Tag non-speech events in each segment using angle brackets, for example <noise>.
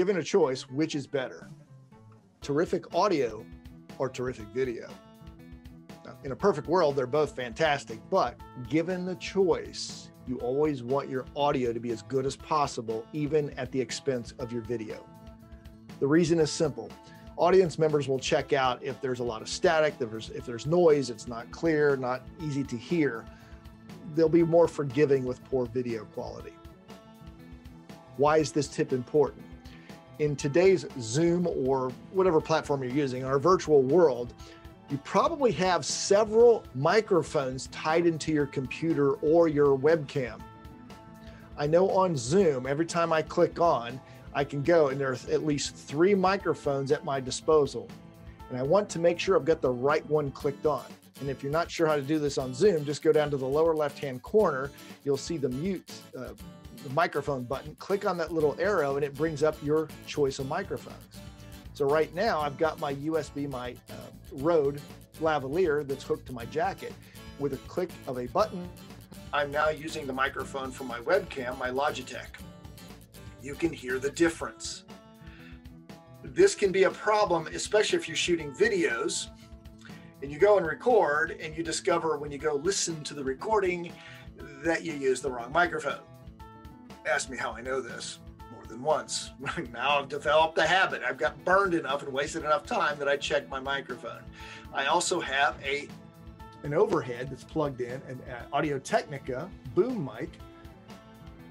given a choice, which is better? Terrific audio or terrific video? Now, in a perfect world, they're both fantastic, but given the choice, you always want your audio to be as good as possible, even at the expense of your video. The reason is simple. Audience members will check out if there's a lot of static, if there's, if there's noise, it's not clear, not easy to hear. They'll be more forgiving with poor video quality. Why is this tip important? In today's Zoom or whatever platform you're using, our virtual world, you probably have several microphones tied into your computer or your webcam. I know on Zoom, every time I click on, I can go and there's at least three microphones at my disposal. And I want to make sure I've got the right one clicked on. And if you're not sure how to do this on Zoom, just go down to the lower left-hand corner. You'll see the mute, uh, the microphone button. Click on that little arrow and it brings up your choice of microphones. So right now I've got my USB, my uh, Rode lavalier that's hooked to my jacket. With a click of a button, I'm now using the microphone from my webcam, my Logitech. You can hear the difference. This can be a problem, especially if you're shooting videos and you go and record and you discover when you go listen to the recording that you use the wrong microphone. Ask me how I know this more than once. <laughs> now I've developed the habit. I've got burned enough and wasted enough time that I check my microphone. I also have a an overhead that's plugged in, an Audio Technica boom mic.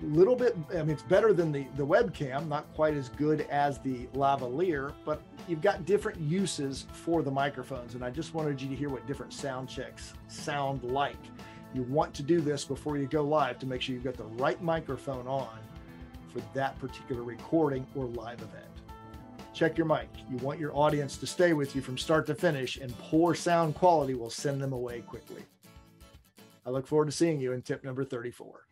Little bit, I mean, it's better than the, the webcam, not quite as good as the lavalier, but you've got different uses for the microphones. And I just wanted you to hear what different sound checks sound like. You want to do this before you go live to make sure you've got the right microphone on for that particular recording or live event. Check your mic. You want your audience to stay with you from start to finish, and poor sound quality will send them away quickly. I look forward to seeing you in tip number 34.